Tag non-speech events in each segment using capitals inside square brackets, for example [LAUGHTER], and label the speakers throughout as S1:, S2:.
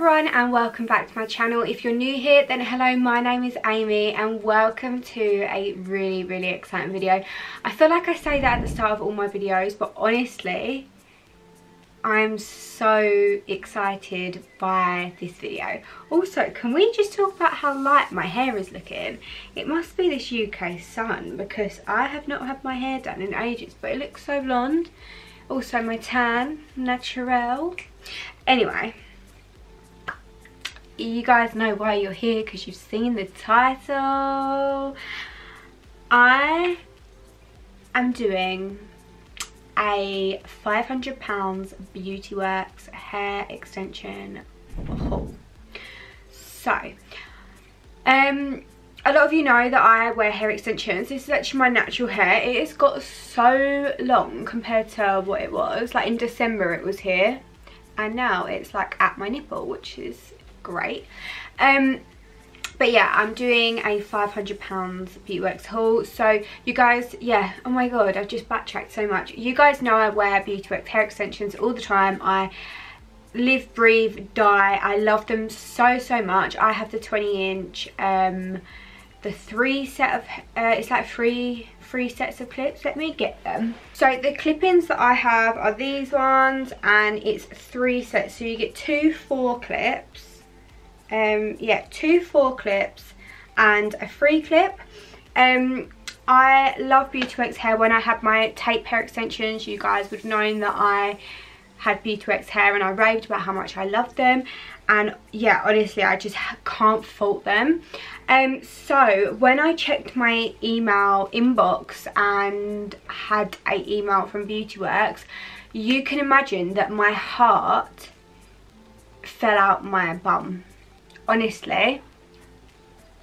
S1: everyone and welcome back to my channel. If you're new here then hello my name is Amy and welcome to a really really exciting video. I feel like I say that at the start of all my videos but honestly I'm so excited by this video. Also, can we just talk about how light my hair is looking? It must be this UK sun because I have not had my hair done in ages, but it looks so blonde. Also, my tan, natural. Anyway, you guys know why you're here because you've seen the title. I am doing a £500 Beauty Works hair extension haul. So, um, a lot of you know that I wear hair extensions. This is actually my natural hair. It has got so long compared to what it was. Like in December it was here and now it's like at my nipple which is great. Um, but yeah i'm doing a 500 pounds beautyworks haul. So you guys yeah oh my god i've just backtracked so much. You guys know i wear beautyworks hair extensions all the time. I live breathe die. I love them so so much. I have the 20 inch um the three set of uh, it's like three three sets of clips. Let me get them. So the clip-ins that i have are these ones and it's three sets. So you get two four clips um, yeah, two four clips and a free clip. Um, I love Beautyworks hair. When I had my tape hair extensions, you guys would have known that I had Beautyworks hair and I raved about how much I loved them. And yeah, honestly, I just can't fault them. Um, so when I checked my email inbox and had a email from Beautyworks, you can imagine that my heart fell out my bum honestly,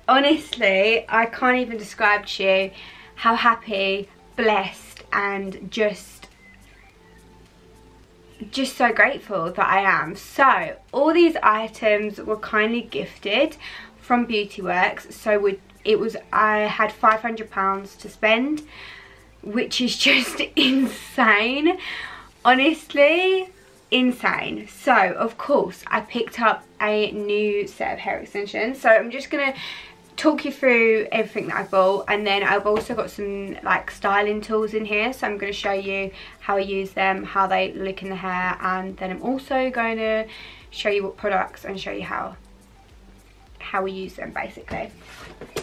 S1: honestly, I can't even describe to you how happy, blessed and just just so grateful that I am. So all these items were kindly gifted from Beauty Works. So we, it was I had £500 to spend which is [LAUGHS] just insane. Honestly, insane. So of course i picked up a new set of hair extensions. So i'm just gonna talk you through everything that i bought and then i've also got some like styling tools in here. So i'm going to show you how i use them how they look in the hair and then i'm also going to show you what products and show you how how we use them basically.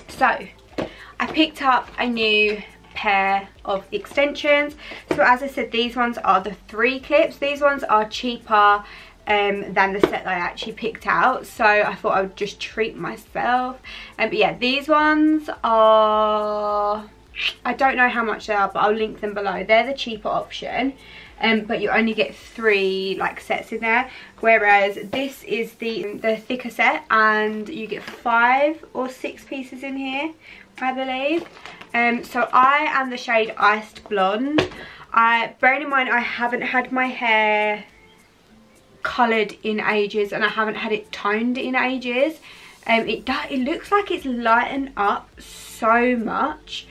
S1: So i picked up a new pair of extensions. So as i said these ones are the three clips. These ones are cheaper um, than the set that I actually picked out. So I thought I would just treat myself. Um, but yeah these ones are I don't know how much they are but I'll link them below. They're the cheaper option um, but you only get three like sets in there. Whereas this is the the thicker set and you get five or six pieces in here I believe um, so I am the shade Iced Blonde. I, bearing in mind I haven't had my hair coloured in ages and I haven't had it toned in ages. Um, it, it looks like it's lightened up so much.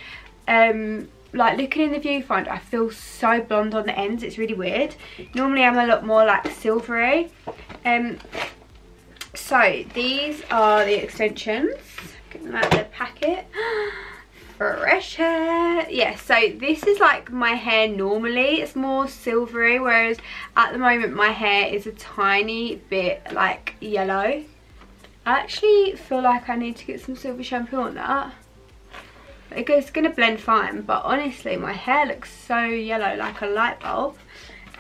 S1: Um, like looking in the viewfinder I feel so blonde on the ends it's really weird normally I'm a lot more like silvery um so these are the extensions get them out of the packet [GASPS] fresh hair. Yeah so this is like my hair normally. It's more silvery whereas at the moment my hair is a tiny bit like yellow. I actually feel like I need to get some silver shampoo on that. It's to blend fine but honestly my hair looks so yellow like a light bulb.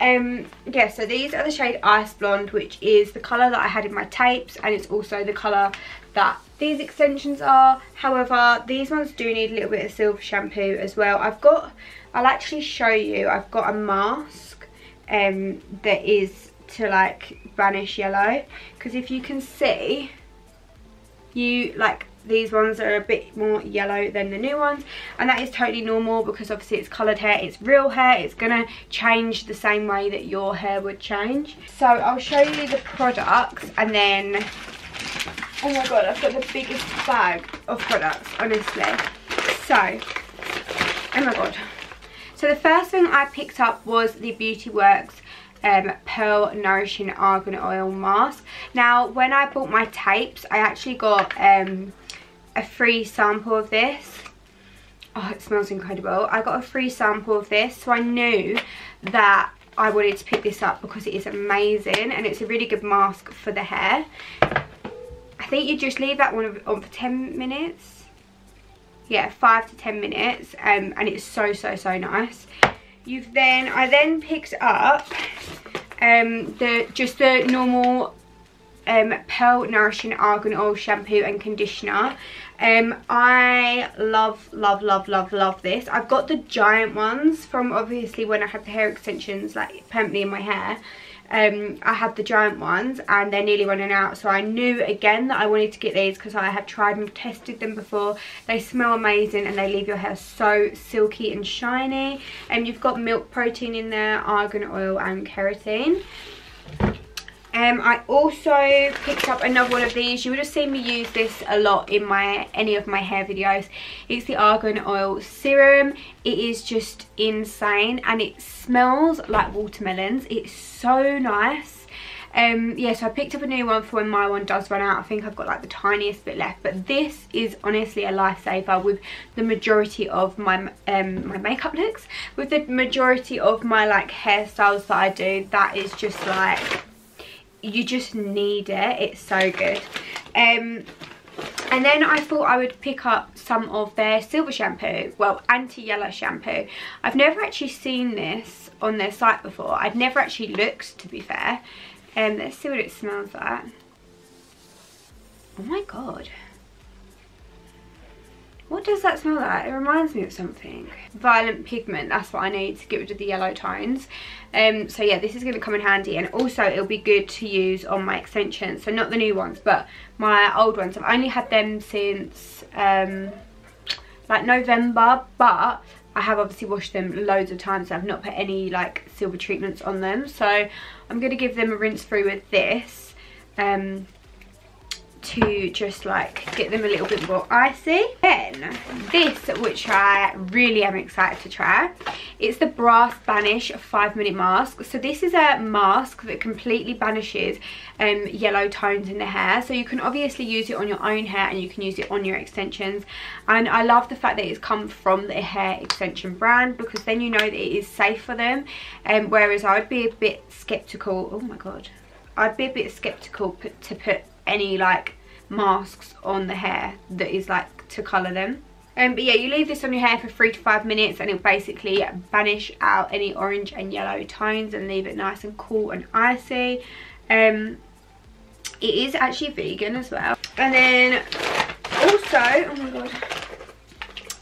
S1: Um yeah so these are the shade ice blonde which is the color that i had in my tapes and it's also the color that these extensions are. However, these ones do need a little bit of silver shampoo as well. I've got, I'll actually show you, I've got a mask um, that is to like vanish yellow. Because if you can see, you like these ones are a bit more yellow than the new ones and that is totally normal because obviously it's coloured hair it's real hair it's gonna change the same way that your hair would change so I'll show you the products and then Oh my god, I've got the biggest bag of products, honestly. So, oh my god. So the first thing I picked up was the Beauty Works um, Pearl Nourishing Argan Oil Mask. Now, when I bought my tapes, I actually got um, a free sample of this. Oh, it smells incredible. I got a free sample of this, so I knew that I wanted to pick this up because it is amazing and it's a really good mask for the hair. I think you just leave that one on for 10 minutes. Yeah, 5 to 10 minutes um, and it's so, so, so nice. You've then, I then picked up um, the just the normal um, Pearl Nourishing Argan Oil Shampoo and Conditioner. Um, I love, love, love, love, love this. I've got the giant ones from obviously when I had the hair extensions like permanently in my hair. Um, I had the giant ones and they're nearly running out. So I knew again that I wanted to get these because I have tried and tested them before. They smell amazing and they leave your hair so silky and shiny. And you've got milk protein in there argan oil and keratin um, I also picked up another one of these. You would have seen me use this a lot in my any of my hair videos. It's the Argan Oil Serum. It is just insane and it smells like watermelons. It's so nice. Um, yeah, so I picked up a new one for when my one does run out. I think I've got like the tiniest bit left. But this is honestly a lifesaver with the majority of my um, my makeup looks. With the majority of my like hairstyles that I do, that is just like you just need it. It's so good. Um and then I thought I would pick up some of their silver shampoo. Well anti-yellow shampoo. I've never actually seen this on their site before. I've never actually looked to be fair. And um, let's see what it smells like. Oh my god what does that smell like? It reminds me of something. Violent pigment, that's what I need to get rid of the yellow tones. Um, so yeah, this is going to come in handy and also it'll be good to use on my extensions. So not the new ones, but my old ones. I've only had them since um, like November, but I have obviously washed them loads of times. So I've not put any like silver treatments on them. So I'm going to give them a rinse through with this. Um, to just like get them a little bit more icy. Then this, which I really am excited to try, it's the Brass Banish 5 minute mask. So this is a mask that completely banishes um, yellow tones in the hair. So you can obviously use it on your own hair and you can use it on your extensions. And I love the fact that it's come from the hair extension brand because then you know that it is safe for them. Um, whereas I would be a bit skeptical, oh my god, I'd be a bit skeptical to put any like masks on the hair that is like to colour them. Um, but yeah, you leave this on your hair for three to five minutes and it'll basically banish out any orange and yellow tones and leave it nice and cool and icy. Um, it is actually vegan as well. And then also, oh my god,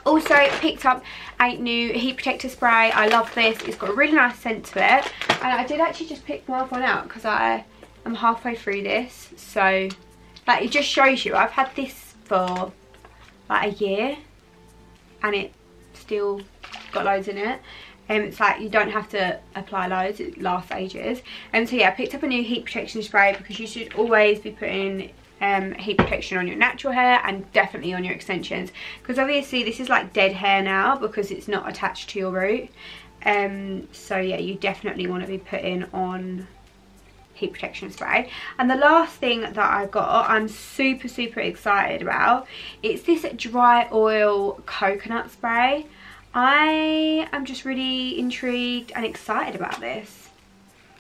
S1: also picked up a new heat protector spray. I love this. It's got a really nice scent to it. And I did actually just pick one out because I am halfway through this. So like it just shows you I've had this for like a year and it still got loads in it. And um, it's like you don't have to apply loads it lasts ages. And so yeah I picked up a new heat protection spray because you should always be putting um, heat protection on your natural hair and definitely on your extensions. Because obviously this is like dead hair now because it's not attached to your root. Um, so yeah you definitely want to be putting on heat protection spray. And the last thing that I got I'm super super excited about it's this dry oil coconut spray. I am just really intrigued and excited about this.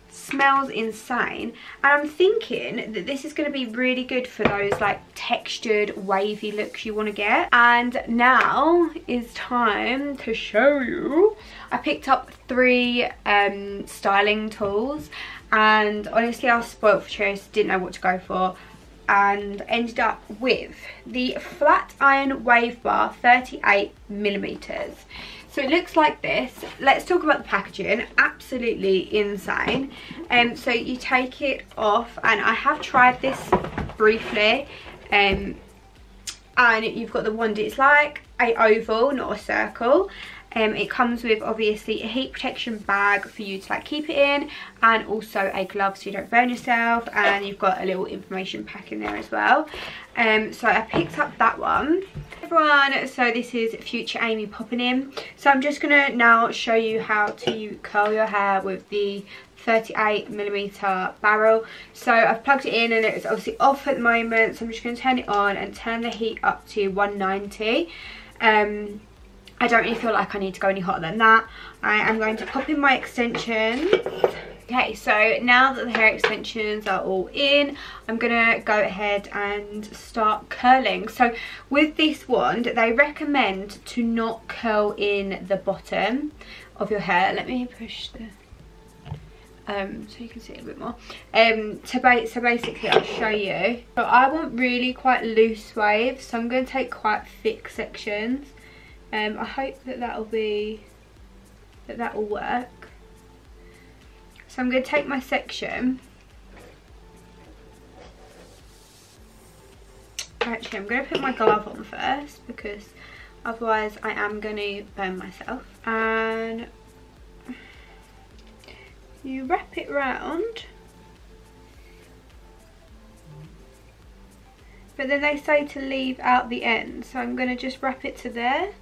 S1: Smells insane. And I'm thinking that this is going to be really good for those like textured wavy looks you want to get. And now is time to show you. I picked up three um, styling tools and honestly I was spoilt for choice didn't know what to go for and ended up with the flat iron wave bar 38 millimeters. So it looks like this. Let's talk about the packaging. Absolutely insane. Um so you take it off and i have tried this briefly um and you've got the one it's like a oval not a circle um, it comes with obviously a heat protection bag for you to like keep it in and also a glove so you don't burn yourself and you've got a little information pack in there as well. Um, so I picked up that one. everyone, so this is future Amy popping in. So I'm just to now show you how to curl your hair with the 38 millimeter barrel so I've plugged it in and it's obviously off at the moment so I'm just going to turn it on and turn the heat up to 190 um, I don't really feel like I need to go any hotter than that I am going to pop in my extensions Okay, so now that the hair extensions are all in, I'm going to go ahead and start curling. So with this wand, they recommend to not curl in the bottom of your hair. Let me push the... Um, so you can see it a bit more. Um, so, ba so basically I'll show you. So I want really quite loose waves, so I'm going to take quite thick sections. Um, I hope that that'll be, that that will work. So I'm going to take my section. Actually, I'm going to put my glove on first because otherwise I am going to burn myself. And you wrap it round. But then they say to leave out the end. So I'm going to just wrap it to there.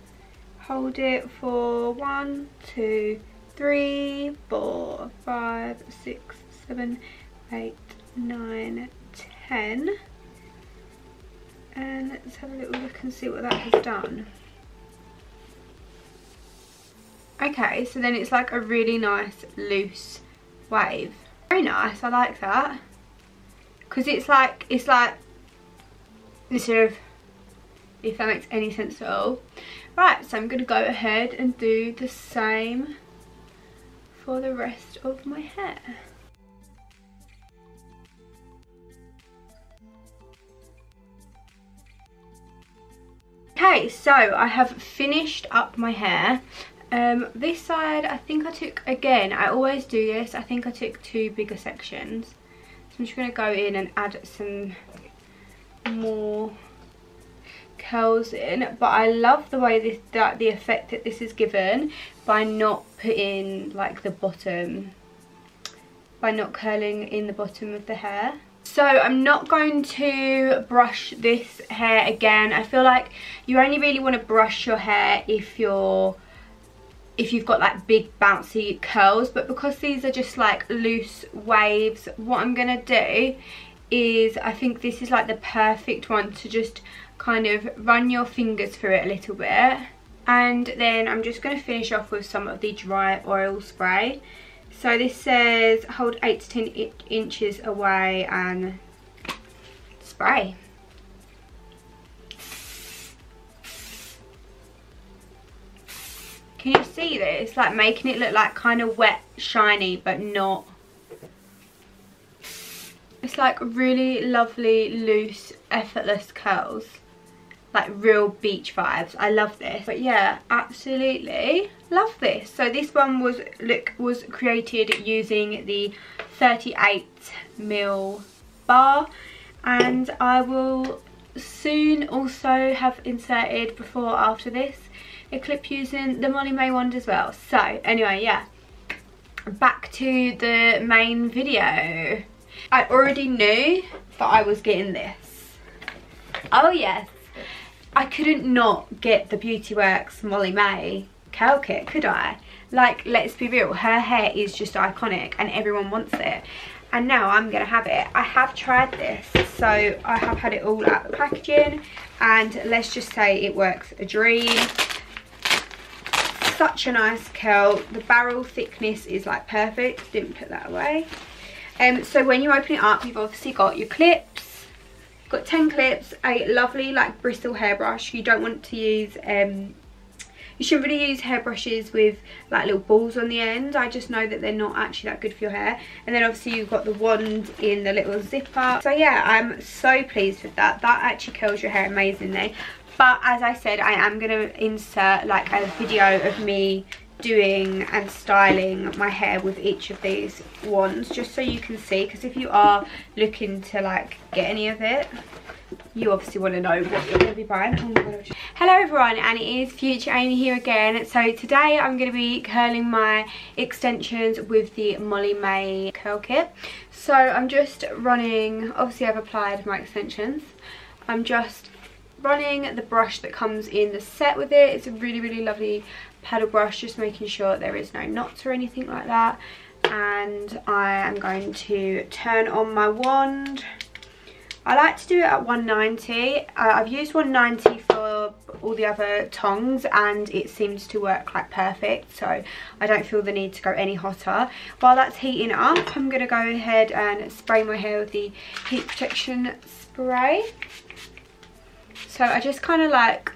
S1: Hold it for one, two, three, four, five, six, seven, eight, nine, ten. And let's have a little look and see what that has done. Okay, so then it's like a really nice loose wave. Very nice, I like that. Because it's like, it's like, instead of, if that makes any sense at all. Right, so I'm going to go ahead and do the same for the rest of my hair. Okay, so I have finished up my hair. Um, this side, I think I took, again, I always do this, I think I took two bigger sections. So I'm just going to go in and add some more curls in but I love the way this that the effect that this is given by not putting like the bottom by not curling in the bottom of the hair. So I'm not going to brush this hair again. I feel like you only really want to brush your hair if you're if you've got like big bouncy curls but because these are just like loose waves what I'm gonna do is I think this is like the perfect one to just kind of run your fingers through it a little bit. And then I'm just going to finish off with some of the dry oil spray. So this says hold 8 to 10 inches away and spray. Can you see this? Like making it look like kind of wet shiny but not. It's like really lovely loose effortless curls like real beach vibes. I love this. But yeah absolutely love this. So this one was look was created using the 38 mil bar. And i will soon also have inserted before after this a clip using the Molly-Mae wand as well. So anyway yeah. Back to the main video. I already knew that i was getting this. Oh yes I couldn't not get the Beauty Works Molly-Mae curl kit, could I? Like, let's be real, her hair is just iconic and everyone wants it. And now I'm going to have it. I have tried this, so I have had it all out the packaging. And let's just say it works a dream. Such a nice curl. The barrel thickness is like perfect. Didn't put that away. Um, so when you open it up, you've obviously got your clips got 10 clips a lovely like bristle hairbrush. You don't want to use um you shouldn't really use hairbrushes with like little balls on the end. I just know that they're not actually that good for your hair. And then obviously you've got the wand in the little zipper. So yeah i'm so pleased with that. That actually curls your hair amazingly. But as i said i am going to insert like a video of me doing and styling my hair with each of these wands just so you can see because if you are looking to like get any of it you obviously want to know what you're going to be buying. Oh God, Hello everyone and it is Future Amy here again. So today I'm going to be curling my extensions with the Molly-Mae curl kit. So I'm just running, obviously I've applied my extensions. I'm just running the brush that comes in the set with it. It's a really, really lovely paddle brush, just making sure there is no knots or anything like that. And I am going to turn on my wand. I like to do it at 190. Uh, I've used 190 for all the other tongs and it seems to work like perfect so I don't feel the need to go any hotter. While that's heating up I'm going to go ahead and spray my hair with the heat protection spray. So I just kind of like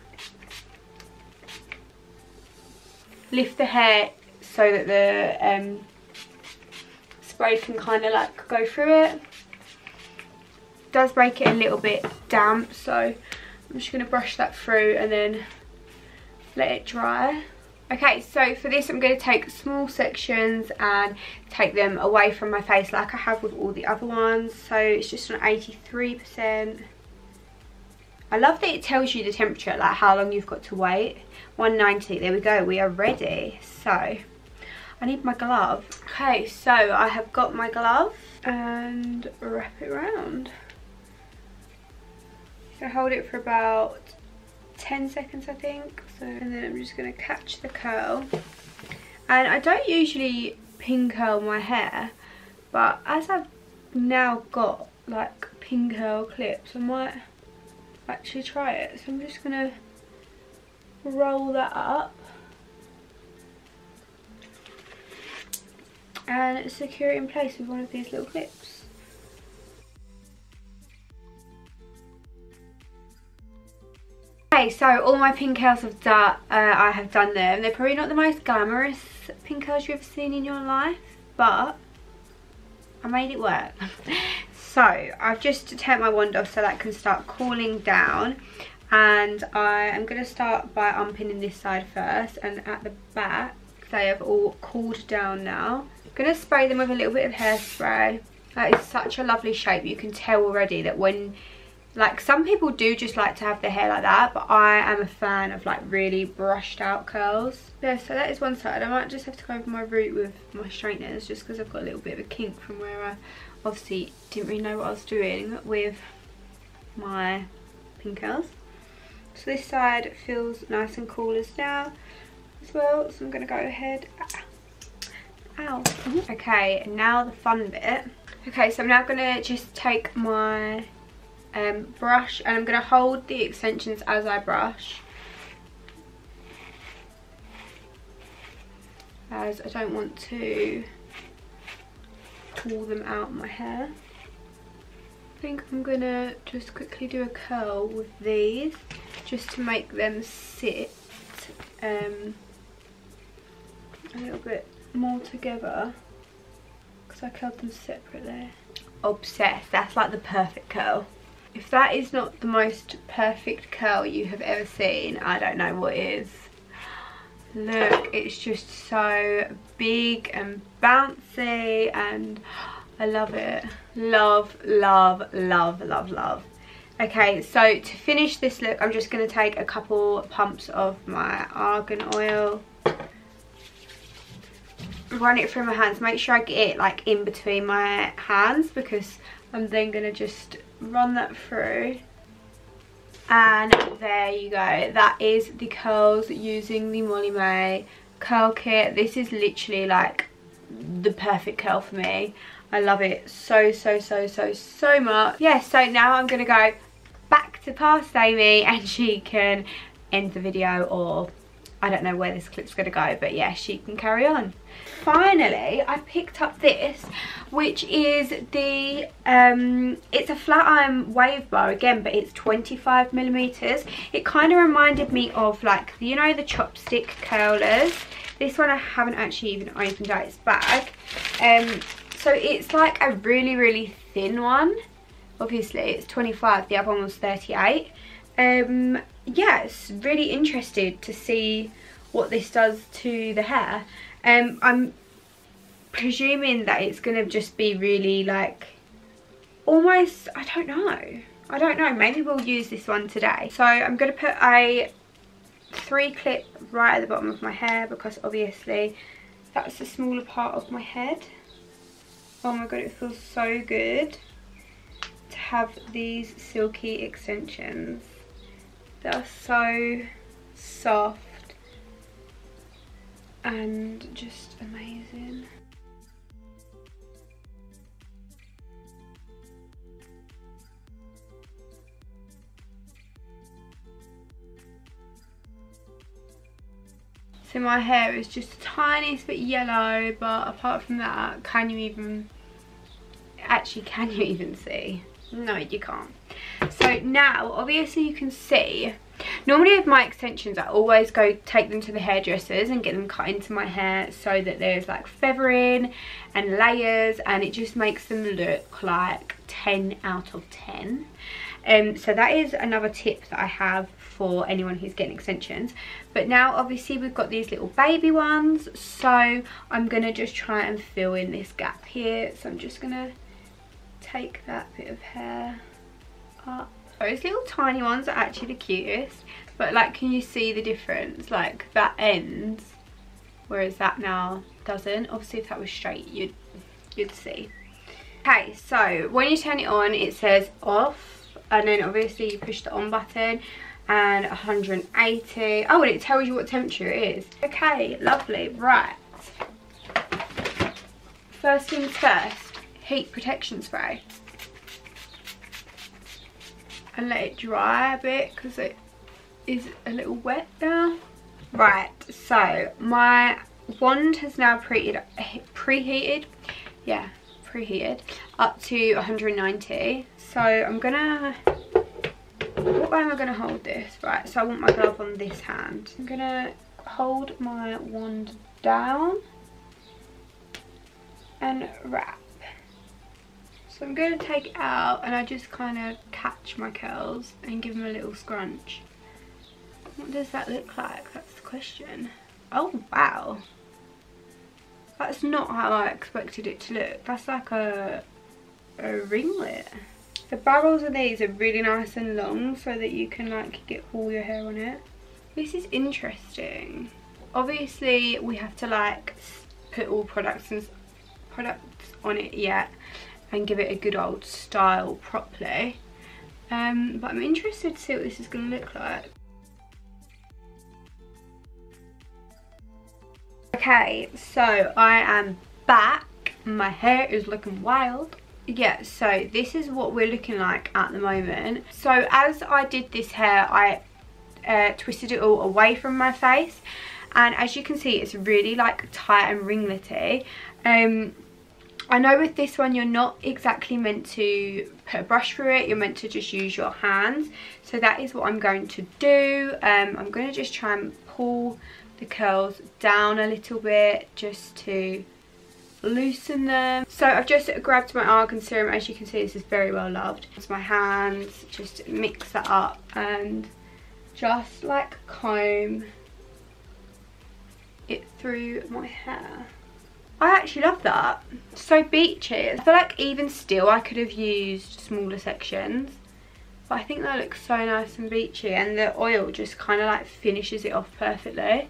S1: lift the hair so that the um, spray can kind of like go through it. Does break it a little bit damp so I'm just going to brush that through and then let it dry. Okay, so for this I'm going to take small sections and take them away from my face like I have with all the other ones. So it's just on 83%. I love that it tells you the temperature, like how long you've got to wait. 190, there we go, we are ready. So, I need my glove. Okay, so I have got my glove and wrap it around. So hold it for about 10 seconds I think. So, and then I'm just going to catch the curl. And I don't usually pin curl my hair, but as I've now got like pin curl clips, I might actually try it. So I'm just going to roll that up. And secure it in place with one of these little clips. Okay, so all my pin curls have done, uh, I have done them. They're probably not the most glamorous pin curls you've ever seen in your life, but I made it work. [LAUGHS] So I've just turned my wand off so that can start cooling down and I am going to start by unpinning this side first and at the back they have all cooled down now. I'm going to spray them with a little bit of hairspray. That is such a lovely shape. You can tell already that when like some people do just like to have their hair like that but I am a fan of like really brushed out curls yeah so that is one side I might just have to go over my root with my straighteners just because I've got a little bit of a kink from where I obviously didn't really know what I was doing with my pin curls. So this side feels nice and cool as now as well so I'm going to go ahead. Ow. Okay now the fun bit. Okay so I'm now going to just take my um, brush and I'm going to hold the extensions as I brush. As I don't want to pull them out my hair. I think I'm to just quickly do a curl with these just to make them sit um, a little bit more together because I curled them separately. Obsessed, that's like the perfect curl. If that is not the most perfect curl you have ever seen, I don't know what is. Look, it's just so big and bouncy and I love it. Love, love, love, love, love. Okay, so to finish this look, I'm just going to take a couple pumps of my argan oil. Run it through my hands. Make sure I get it like in between my hands because I'm then going to just run that through and there you go. That is the curls using the Molly-Mae curl kit. This is literally like the perfect curl for me. I love it so so so so so much. Yeah so now I'm gonna go back to past Amy [LAUGHS] and she can end the video or I don't know where this clip's gonna go but yeah she can carry on finally I picked up this which is the um it's a flat iron wave bar again but it's 25 millimeters. It kind of reminded me of like you know the chopstick curlers? This one I haven't actually even opened out its bag. Um so it's like a really really thin one. Obviously it's 25 the other one was 38 um yes yeah, really interested to see what this does to the hair um, I'm presuming that it's going to just be really like almost, I don't know. I don't know, maybe we'll use this one today. So I'm going to put a three clip right at the bottom of my hair because obviously that's the smaller part of my head. Oh my god, it feels so good to have these silky extensions. They are so soft and just amazing. So my hair is just the tiniest bit yellow, but apart from that, can you even, actually can you even see? No, you can't. So now, obviously you can see, normally with my extensions, I always go take them to the hairdressers and get them cut into my hair so that there's like feathering and layers and it just makes them look like 10 out of 10. Um, so that is another tip that I have for anyone who's getting extensions. But now obviously we've got these little baby ones. So I'm going to just try and fill in this gap here. So I'm just going to take that bit of hair up. Those little tiny ones are actually the cutest. But like can you see the difference? Like that ends whereas that now doesn't. Obviously if that was straight you'd, you'd see. Okay, so when you turn it on, it says off, and then obviously you push the on button and 180. Oh, and it tells you what temperature it is. Okay, lovely, right. First things first, heat protection spray. And let it dry a bit because it is a little wet now. Right, so my wand has now preheated, preheated, yeah, preheated up to 190. So I'm gonna, what way am I gonna hold this? Right, so I want my glove on this hand. I'm gonna hold my wand down and wrap. So I'm going to take it out and I just kind of catch my curls and give them a little scrunch. What does that look like? That's the question. Oh, wow. That's not how I expected it to look. That's like a, a ringlet. The barrels of these are really nice and long so that you can like get all your hair on it. This is interesting. Obviously we have to like put all products and products on it yet and give it a good old style properly. Um, but I'm interested to see what this is going to look like. Okay, so I am back. My hair is looking wild. Yeah, so this is what we're looking like at the moment. So as I did this hair, I uh, twisted it all away from my face. And as you can see, it's really like tight and ringlety. Um, I know with this one you're not exactly meant to put a brush through it, you're meant to just use your hands. So that is what I'm going to do. Um, I'm going to just try and pull the curls down a little bit just to loosen them. So I've just grabbed my argan serum. As you can see, this is very well loved. It's my hands, just mix that up and just like comb it through my hair. I actually love that. So beachy. I feel like even still I could have used smaller sections. But I think that looks so nice and beachy and the oil just kind of like finishes it off perfectly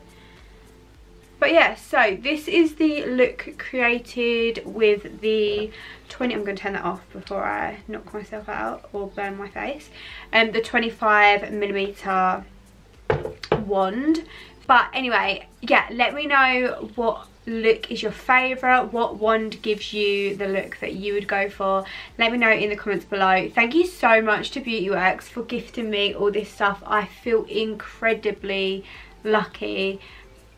S1: but yeah so this is the look created with the 20 i'm going to turn that off before i knock myself out or burn my face and um, the 25 millimeter wand but anyway yeah let me know what look is your favorite what wand gives you the look that you would go for let me know in the comments below thank you so much to beauty works for gifting me all this stuff i feel incredibly lucky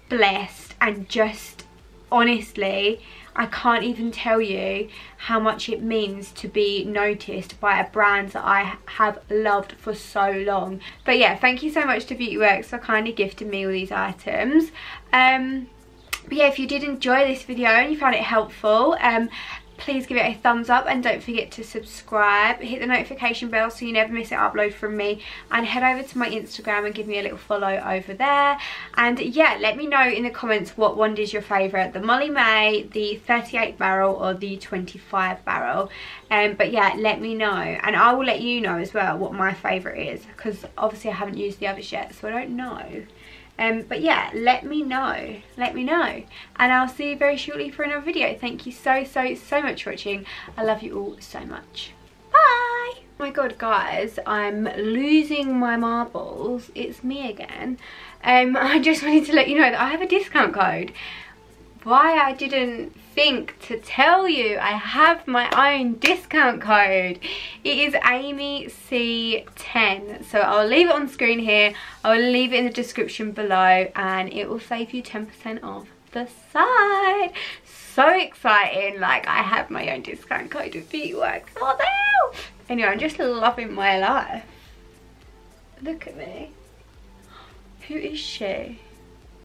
S1: blessed and just honestly I can't even tell you how much it means to be noticed by a brand that I have loved for so long. But yeah, thank you so much to BeautyWorks for kindly gifting me all these items. Um, but yeah, if you did enjoy this video and you found it helpful, um, please give it a thumbs up and don't forget to subscribe. Hit the notification bell so you never miss an upload from me. And head over to my instagram and give me a little follow over there. And yeah let me know in the comments what one is your favorite the Molly-Mae the 38 barrel or the 25 barrel. Um but yeah let me know. And i will let you know as well what my favorite is because obviously i haven't used the others yet so i don't know um, but yeah, let me know. Let me know. And I'll see you very shortly for another video. Thank you so, so, so much for watching. I love you all so much. Bye! Oh my god guys, I'm losing my marbles. It's me again. Um, [LAUGHS] I just wanted to let you know that I have a discount code. Why I didn't think to tell you I have my own discount code. It is Amy C10. So I'll leave it on screen here. I'll leave it in the description below and it will save you 10% off the site. So exciting. Like I have my own discount code with Beautyworks. Oh no! Anyway, I'm just loving my life. Look at me. Who is she?